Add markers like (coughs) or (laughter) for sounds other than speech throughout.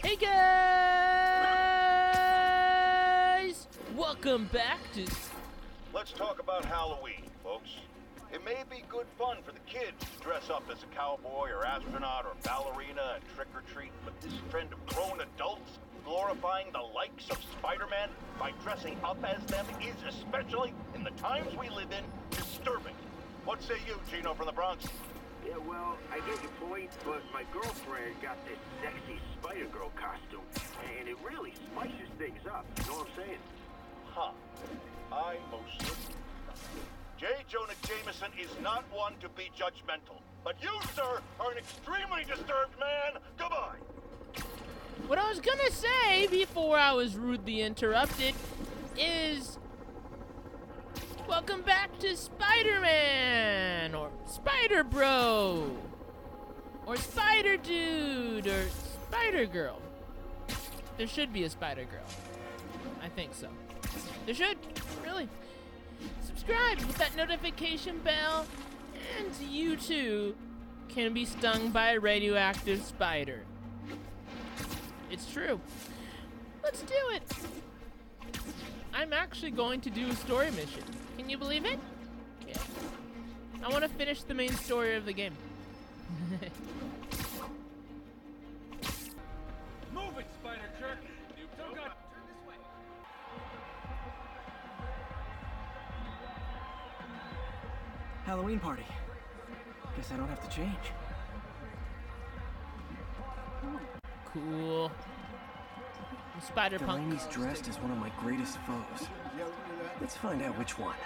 Hey guys! Welcome back to. Let's talk about Halloween, folks. It may be good fun for the kids to dress up as a cowboy or astronaut or ballerina and trick or treat, but this trend of grown adults glorifying the likes of Spider-Man by dressing up as them is, especially in the times we live in, disturbing. What say you, Gino from the Bronx? Yeah, well, I get your point, but my girlfriend got this sexy Spider-Girl costume, and it really spices things up, you know what I'm saying? Huh. I most certainly J. Jonah Jameson is not one to be judgmental. But you, sir, are an extremely disturbed man. Goodbye. What I was gonna say before I was rudely interrupted is. Welcome back to Spider Man! Or Spider Bro! Or Spider Dude! Or Spider Girl. There should be a Spider Girl. I think so. There should, really. Subscribe with that notification bell, and you too can be stung by a radioactive spider. It's true. Let's do it. I'm actually going to do a story mission. Can you believe it? Yeah. I want to finish the main story of the game. (laughs) Move it, spider jerk! Don't. Turn this way. Halloween party. Guess I don't have to change. cool. I'm Spider Punk. Delaney's dressed as one of my greatest foes. Let's find out which one.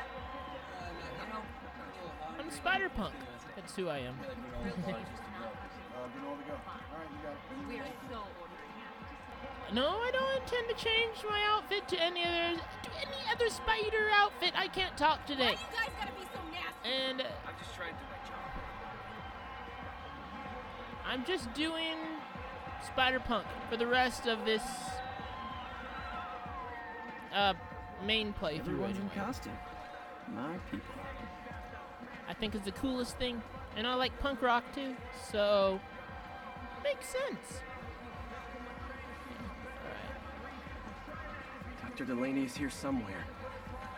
I'm Spider Punk. That's who I am. (laughs) no, I don't intend to change my outfit to any other to any other spider outfit. I can't talk today. Why you guys gotta be so nasty? And uh, I'm just trying to do my job. I'm just doing Spider Punk for the rest of this uh main playthrough. Everyone's in anyway. costume. My people. I think it's the coolest thing, and I like punk rock too, so makes sense. Dr. Delaney is here somewhere.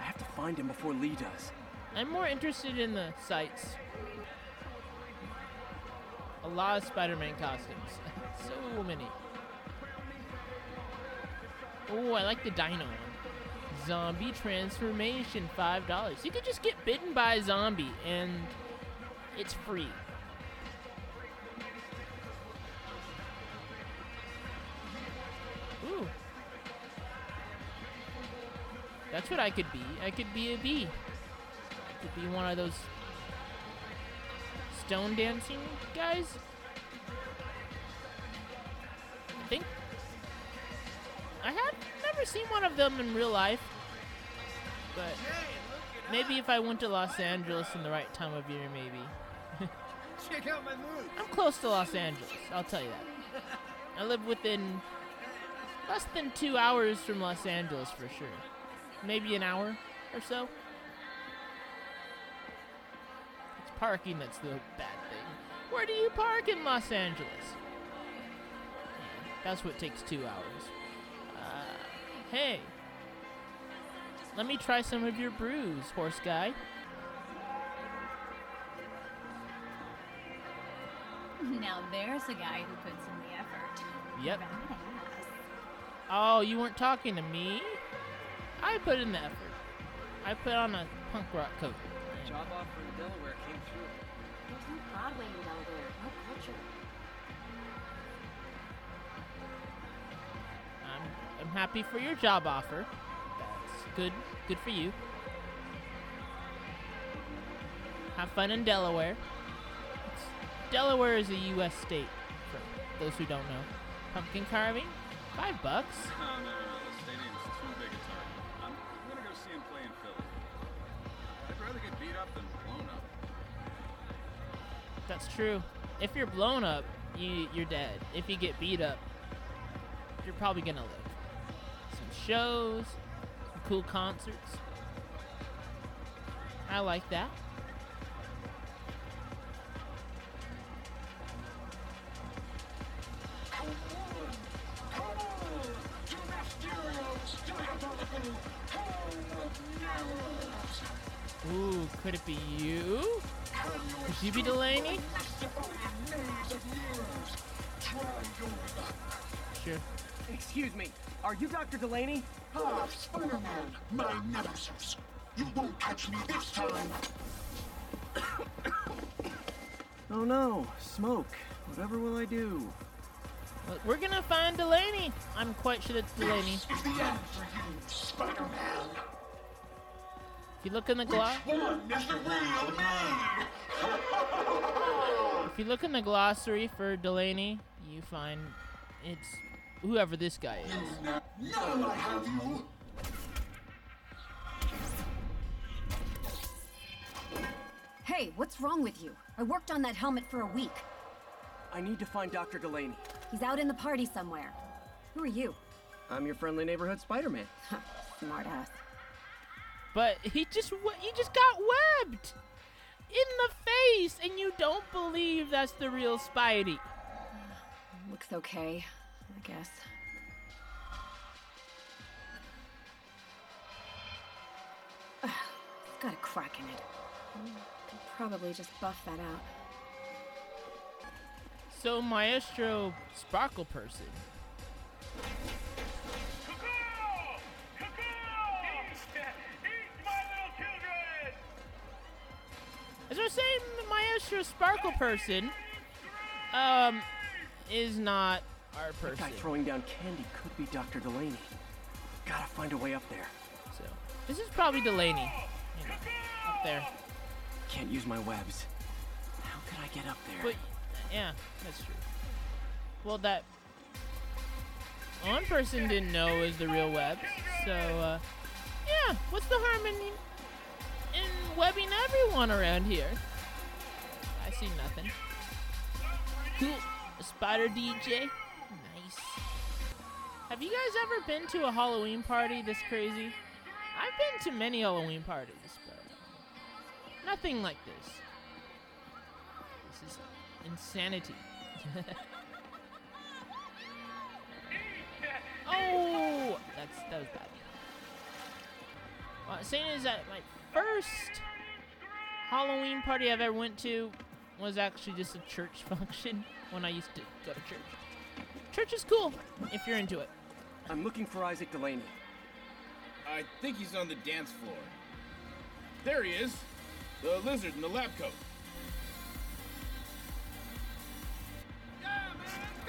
I have to find him before Lee does. I'm more interested in the sights. A lot of Spider-Man costumes, (laughs) so many. Oh, I like the Dino one. Zombie transformation, five dollars. You could just get bitten by a zombie, and it's free. Ooh. That's what I could be. I could be a bee. I could be one of those stone dancing guys. I think. I have never seen one of them in real life. But maybe if I went to Los Angeles in the right time of year, maybe. (laughs) Check out my moves. I'm close to Los Angeles, I'll tell you that. I live within less than two hours from Los Angeles for sure. Maybe an hour or so. It's parking that's the bad thing. Where do you park in Los Angeles? Yeah, that's what takes two hours. Hey. Let me try some of your brews, horse guy. (laughs) Now there's a guy who puts in the effort. Yep. Badass. Oh, you weren't talking to me? I put in the effort. I put on a punk rock coat. Job offer in Delaware came through. There's no Broadway in Delaware. No culture. I'm, I'm happy for your job offer. That's good. Good for you. Have fun in Delaware. It's- Delaware is a U.S. state, for those who don't know. Pumpkin carving, five bucks. No, no, no. The stadium's too big a target. I'm gonna go see him play in Philly. I'd rather get beat up than blown up. That's true. If you're blown up, you you're dead. If you get beat up, you're probably gonna live. Some shows, some cool concerts. I like that. Ooh, could it be you? Could you be Delaney? Sure. Excuse me, are you Dr. Delaney? Ah, Spider-Man, my nemesis. You won't catch me this time. (coughs) Oh no, smoke. Whatever will I do? Well, we're gonna find Delaney. I'm quite sure it's Delaney. This is the end for you, Spider-Man. If you look in the gloss, One is the real me. (laughs) if you look in the glossary for Delaney, you find it's whoever this guy is. Now I have you. Hey, what's wrong with you? I worked on that helmet for a week. I need to find Dr. Delaney. He's out in the party somewhere. Who are you? I'm your friendly neighborhood Spider-Man. (laughs) Smartass. But he just he just got webbed in the face, and you don't believe that's the real Spidey. (sighs) Looks okay, I guess. Ugh, (sighs) It's got a crack in it. Could probably just buff that out. So Maestro Sparkle Person. As I was saying, the Maestro Sparkle Person, um, is not our That person. guy throwing down candy could be Dr. Delaney. Gotta find a way up there. So this is probably Delaney, you know, up there. Can't use my webs. How could I get up there? But yeah, that's true. Well, that one person didn't know was the real webs, so uh, yeah. What's the harm in in webbing everyone around here? I see nothing. Cool, a spider DJ. Have you guys ever been to a Halloween party this crazy? I've been to many Halloween parties, but nothing like this. This is insanity. (laughs) oh, that's that was bad. I'm saying is that my first Halloween party I've ever went to was actually just a church (laughs) function when I used to go to church. Church is cool if you're into it. I'm looking for Isaac Delaney. I think he's on the dance floor. There he is. The lizard in the lab coat.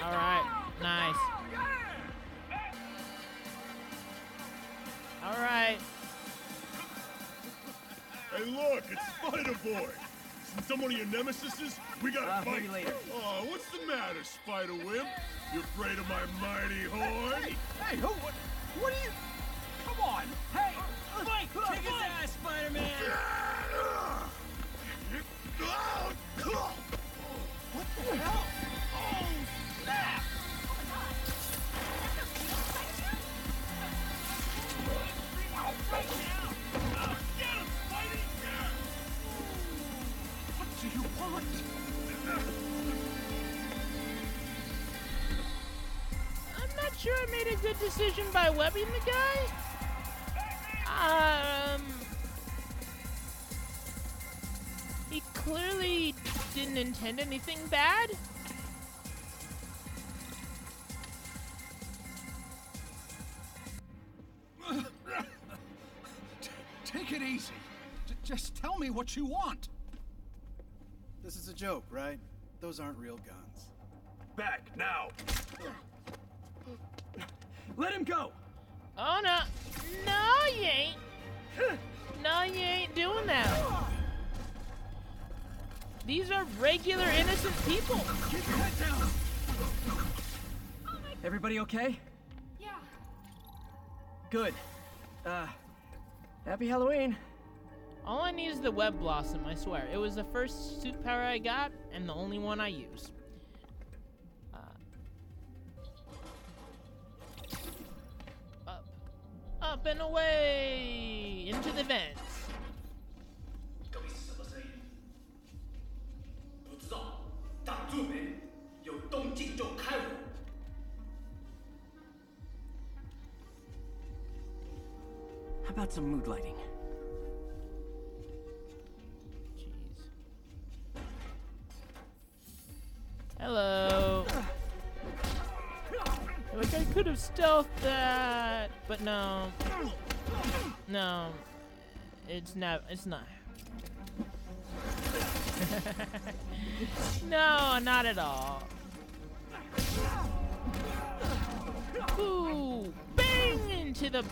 All right, nice. All right. Hey, look, it's Spider Boy. Since some one of your nemesises, we gotta Uh, fight. later. Oh, what's the matter, Spider Wimp? You afraid of my mighty horn? Hey, hey, who? What, what are you? Come on! Hey! Fight! Kick his ass, Spider-Man! (laughs) What the hell? Sure I made a good decision by webbing the guy. Um, he clearly didn't intend anything bad. (laughs) Take it easy. J- just tell me what you want. This is a joke, right? Those aren't real guns. Back now! Let him go! Oh no, no, you ain't. No, you ain't doing that. These are regular innocent people. Keep your head down! Everybody okay? Yeah. Good. Uh, happy Halloween. All I need is the web blossom, I swear. It was the first suit power I got, and the only one I use. up and away! Into the vents. How about some mood lighting? Stealthed that, but no. No. It's not. It's not. (laughs) no, not at all. Ooh, bang into the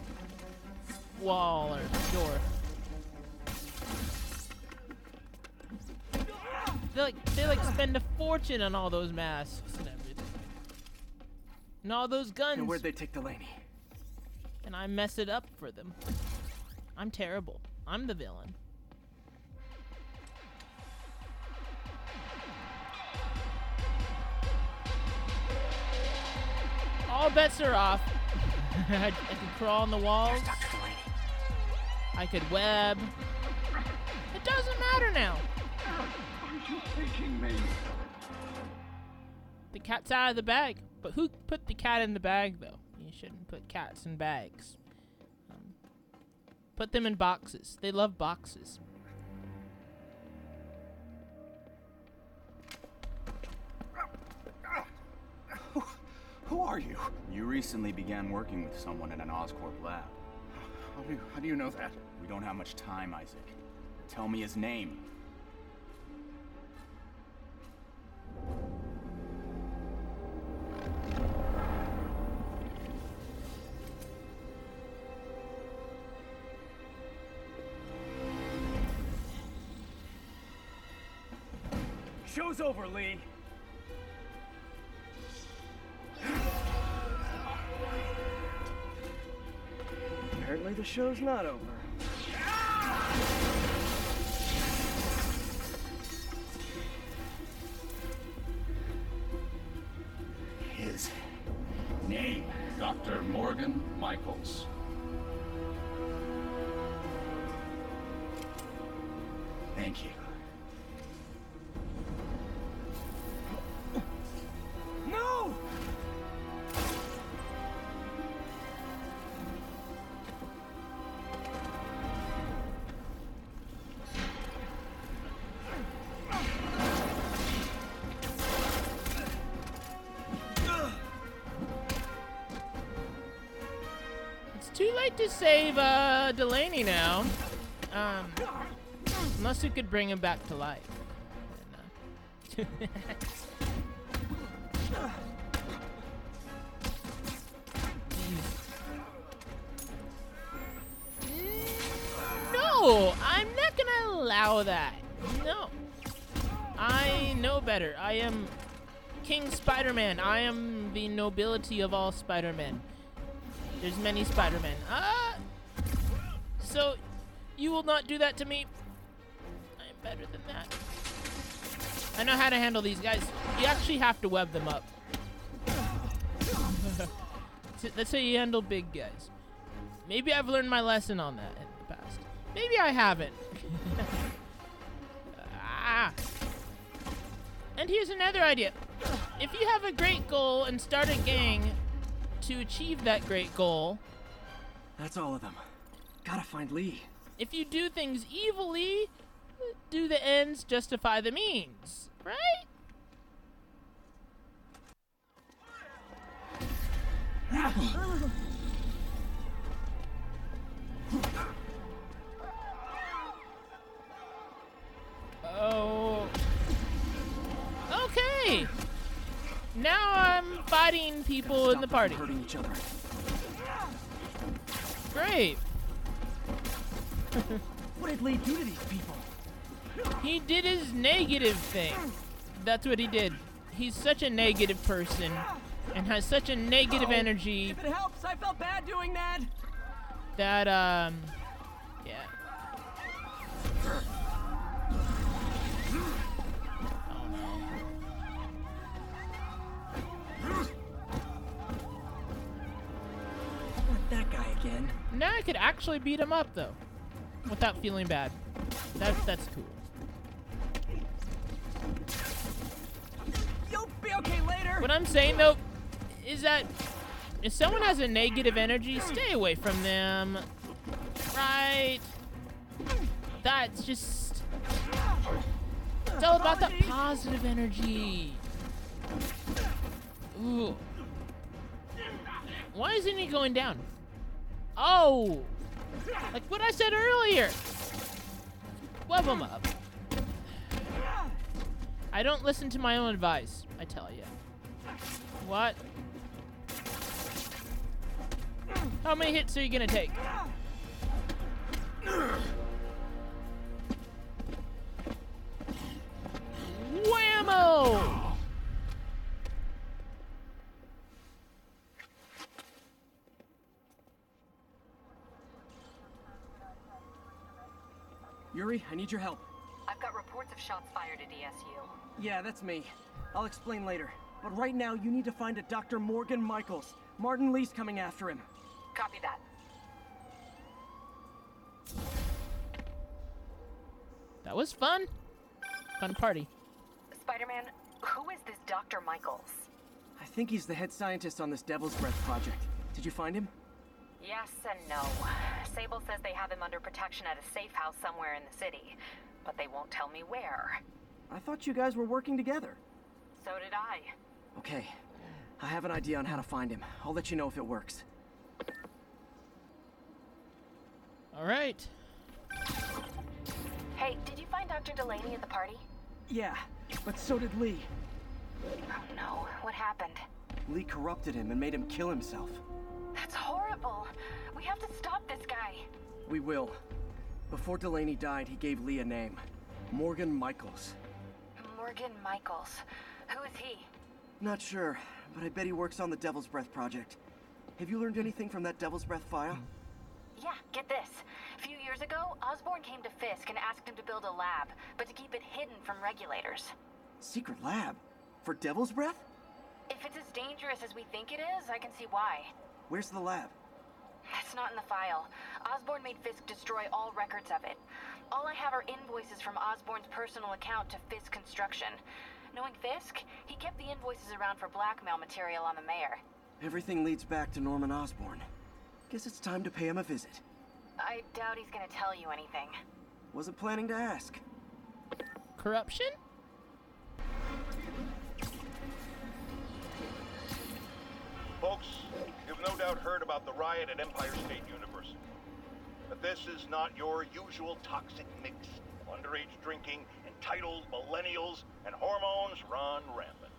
wall or door. They like they like spend a fortune on all those masks. And all those guns. And where'd they take Delaney? And I mess it up for them. I'm terrible. I'm the villain. All bets are off. I, (laughs) I could crawl on the walls. I could web. It doesn't matter now. Are you kidding me? The cat's out of the bag. But who put the cat in the bag, though? You shouldn't put cats in bags. Um, put them in boxes. They love boxes. Who are you? You recently began working with someone in an Oscorp lab. How do you, how do you know that? We don't have much time, Isaac. Tell me his name. Show's over, Lee. Apparently the show's not over. His name, Dr. Morgan Michaels. Thank you. Late to save uh, Delaney now. Um, unless we could bring him back to life. Uh, (laughs) No, I'm not gonna allow that. No. I know better. I am King Spider-Man. I am the nobility of all Spider-Men. There's many Spider-Men. Ah! So, you will not do that to me? I'm better than that. I know how to handle these guys. You actually have to web them up. (laughs) That's how you handle big guys. Maybe I've learned my lesson on that in the past. Maybe I haven't. (laughs) ah. And here's another idea. If you have a great goal and start a gang to achieve that great goal, That's all of them. Gotta find Lee. if you do things evilly, do the ends justify the means, right? People in the party. Hurting each other. Great. (laughs) What did Lee do to these people? He did his negative thing. That's what he did. He's such a negative person and has such a negative Oh, energy If it helps, I felt bad doing that. that um yeah. Could actually beat him up though. Without feeling bad. That's that's cool. You'll be okay later. What I'm saying though is that if someone has a negative energy, stay away from them. Right? That's just It's all about the positive energy. Ooh. Why isn't he going down? Oh! Like what I said earlier! Web him up. I don't listen to my own advice, I tell you. What? How many hits are you gonna take? Yuri, I need your help. I've got reports of shots fired at ESU. Yeah, that's me. I'll explain later. But right now, you need to find a Dr. Morgan Michaels. Martin Lee's coming after him. Copy that. That was fun. Fun party. Spider-Man, who is this Dr. Michaels? I think he's the head scientist on this Devil's Breath project. Did you find him? Yes and no. Sable says they have him under protection at a safe house somewhere in the city, but they won't tell me where. I thought you guys were working together. So did I. Okay. I have an idea on how to find him. I'll let you know if it works. All right. Hey, did you find Dr. Delaney at the party? Yeah, but so did Lee. Oh no, what happened? Lee corrupted him and made him kill himself. That's horrible. We have to stop this guy. We will. Before Delaney died, he gave Lee a name. Morgan Michaels. Morgan Michaels. Who is he? Not sure, but I bet he works on the Devil's Breath project. Have you learned anything from that Devil's Breath file? Yeah, get this. A few years ago, Osborn came to Fisk and asked him to build a lab, but to keep it hidden from regulators. Secret lab? For Devil's Breath? If it's as dangerous as we think it is, I can see why. Where's the lab? That's not in the file. Osborn made Fisk destroy all records of it. All I have are invoices from Osborn's personal account to Fisk Construction. Knowing Fisk, he kept the invoices around for blackmail material on the mayor. Everything leads back to Norman Osborn. Guess it's time to pay him a visit. I doubt he's gonna tell you anything. Wasn't planning to ask. Corruption? Folks, you've no doubt heard about the riot at Empire State University. But this is not your usual toxic mix of underage drinking, entitled millennials, and hormones run rampant.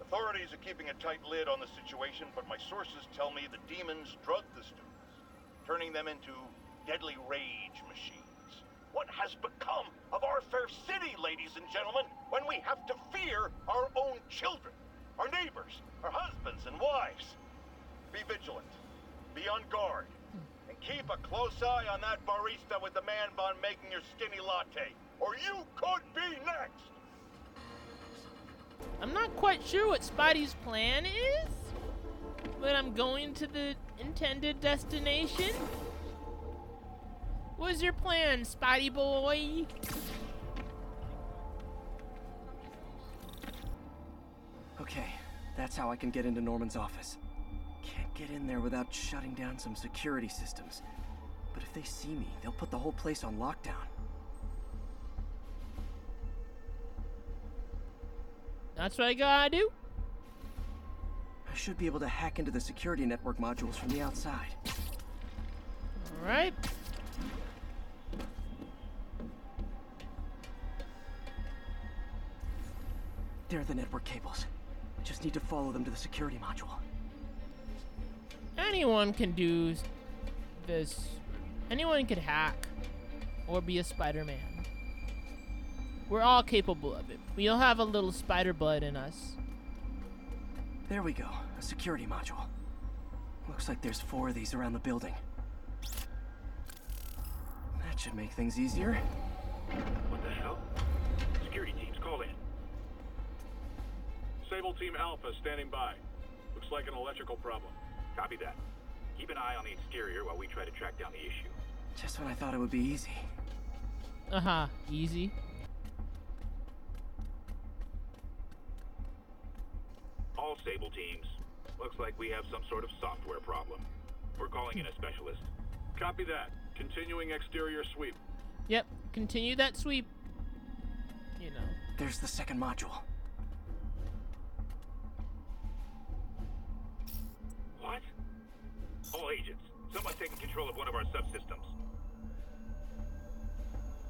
Authorities are keeping a tight lid on the situation, but my sources tell me the demons drug the students, turning them into deadly rage machines. What has become of our fair city, ladies and gentlemen, when we have to fear our own children, husbands and wives? Be vigilant, be on guard, and keep a close eye on that barista with the man bun making your skinny latte, or you could be next! I'm not quite sure what Spidey's plan is, but I'm going to the intended destination. What's your plan, Spidey boy? That's how I can get into Norman's office. Can't get in there without shutting down some security systems. But if they see me, they'll put the whole place on lockdown. That's what I gotta do. I should be able to hack into the security network modules from the outside. Alright. There are the network cables. I just need to follow them to the security module. Anyone can do this. Anyone could hack or be a Spider-Man. We're all capable of it. We all have a little spider blood in us. There we go, a security module. Looks like there's four of these around the building. That should make things easier. Sable Team Alpha standing by. Looks like an electrical problem. Copy that. Keep an eye on the exterior while we try to track down the issue. Just when I thought it would be easy. Uh-huh, easy. All Sable teams. Looks like we have some sort of software problem. We're calling in a specialist. Copy that. Continuing exterior sweep. Yep, continue that sweep. You know. There's the second module. Control of one of our subsystems.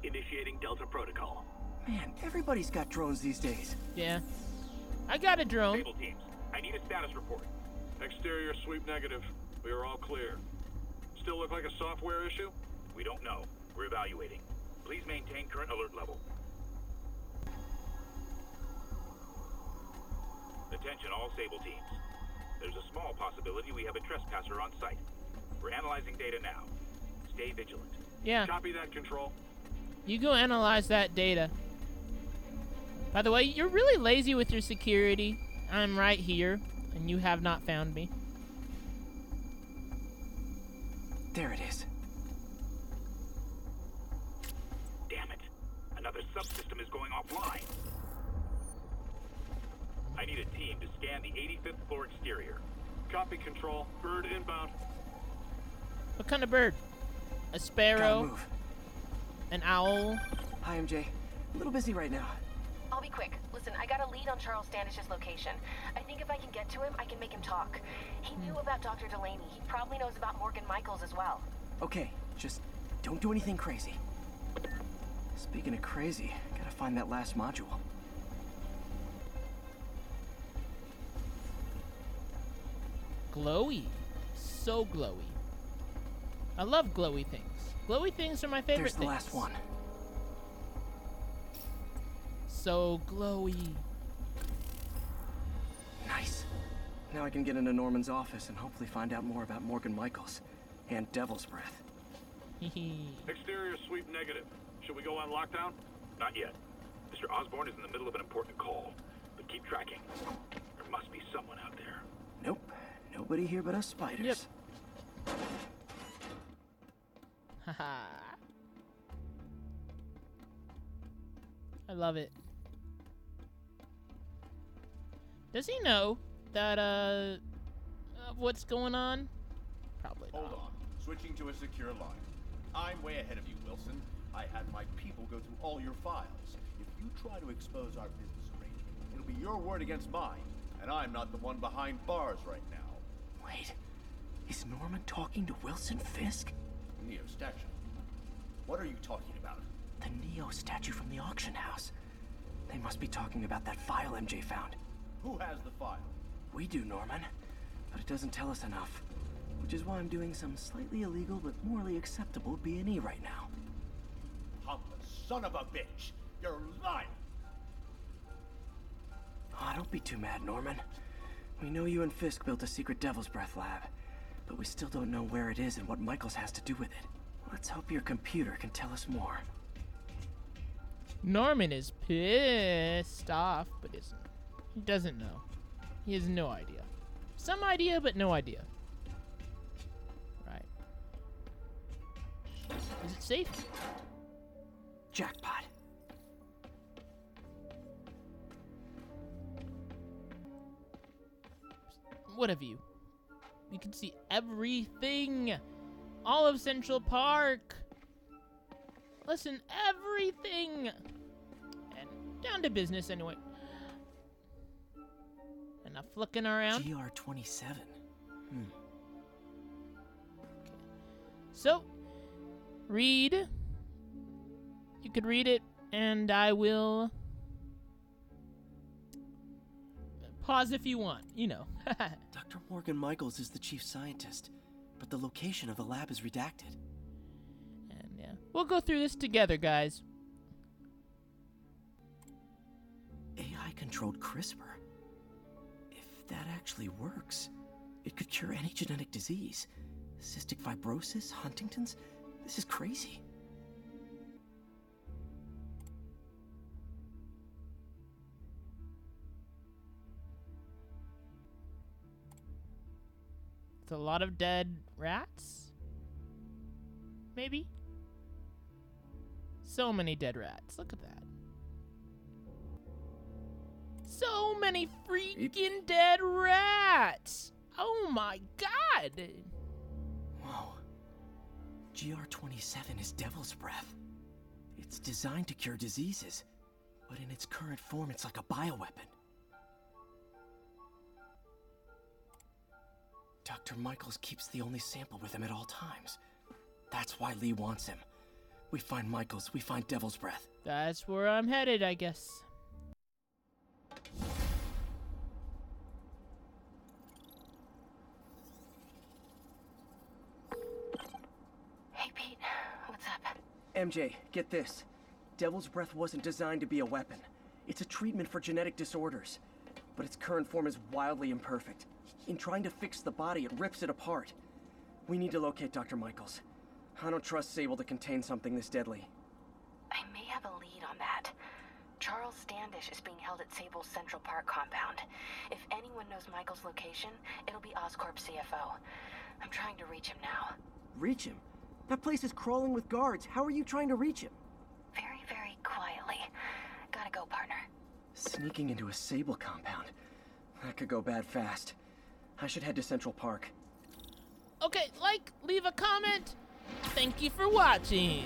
Initiating Delta Protocol. Man, everybody's got drones these days. Yeah. I got a drone. Sable teams, I need a status report. Exterior sweep negative. We are all clear. Still look like a software issue? We don't know. We're evaluating. Please maintain current alert level. Attention all Sable teams. There's a small possibility we have a trespasser on site. We're analyzing data now. Stay vigilant. Yeah. Copy that, Control. You go analyze that data. By the way, you're really lazy with your security. I'm right here, and you have not found me. There it is. Damn it. Another subsystem is going offline. To scan the 85th floor exterior. Copy, Control. Bird inbound. What kind of bird? A Gotta sparrow? move. An owl? Hi, MJ. A little busy right now. I'll be quick. Listen, I got a lead on Charles Standish's location. I think if I can get to him, I can make him talk. He knew hmm. about Dr. Delaney. He probably knows about Morgan Michaels as well. Okay, just don't do anything crazy. Speaking of crazy, gotta find that last module. Glowy. So glowy. I love glowy things. Glowy things are my favorite There's the things. last one. So glowy. Nice. Now I can get into Norman's office and hopefully find out more about Morgan Michaels and Devil's Breath. Exterior sweep negative. Should we go on lockdown? Not yet. Mr. Osborn is in the middle of an important call. But keep tracking. There must be someone out there. Nope. Nobody here but us spiders. Yep. Haha. (laughs) I love it. Does he know that, uh, of what's going on? Probably not. Hold on. Switching to a secure line. I'm way ahead of you, Wilson. I had my people go through all your files. If you try to expose our business arrangement, it'll be your word against mine. And I'm not the one behind bars right now. Wait. Is Norman talking to Wilson Fisk? Neo statue. What are you talking about? The Neo statue from the auction house. They must be talking about that file MJ found. Who has the file? We do, Norman. But it doesn't tell us enough. Which is why I'm doing some slightly illegal but morally acceptable B&E right now. Humble son of a bitch! You're lying! Oh, don't be too mad, Norman. We know you and Fisk built a secret Devil's Breath lab, but we still don't know where it is and what Michaels has to do with it. Let's hope your computer can tell us more. Norman is pissed off, but isn't. He doesn't know. He has no idea. Some idea, but no idea. Right. Is it safe? Jackpot. What have you? You can see everything. All of Central Park. Listen, everything. And down to business anyway. Enough looking around. GR27. Hmm. Okay. So, read. You could read it, and I will pause if you want. You know. (laughs) Dr. Morgan Michaels is the chief scientist, but the location of the lab is redacted. and yeah, we'll go through this together, guys. AI controlled CRISPR. If that actually works, it could cure any genetic disease. Cystic fibrosis, Huntington's. This is crazy. It's a lot of dead rats. Maybe. So many dead rats. Look at that. So many freaking dead rats. Oh my god. Whoa. GR27 is Devil's Breath. It's designed to cure diseases, but in its current form, it's like a bioweapon. Dr. Michaels keeps the only sample with him at all times. That's why Lee wants him. We find Michaels, we find Devil's Breath. That's where I'm headed, I guess. Hey, Pete. What's up? MJ, get this. Devil's Breath wasn't designed to be a weapon. It's a treatment for genetic disorders. But its current form is wildly imperfect. In trying to fix the body, it rips it apart. We need to locate Dr. Michaels. I don't trust Sable to contain something this deadly. I may have a lead on that. Charles Standish is being held at Sable's Central Park compound. If anyone knows Michael's location, it'll be Oscorp CFO. I'm trying to reach him now. Reach him? That place is crawling with guards. How are you trying to reach him? Very, very quietly. Gotta go, partner. Sneaking into a Sable compound. That could go bad fast. I should head to Central Park. Okay, like, leave a comment. Thank you for watching.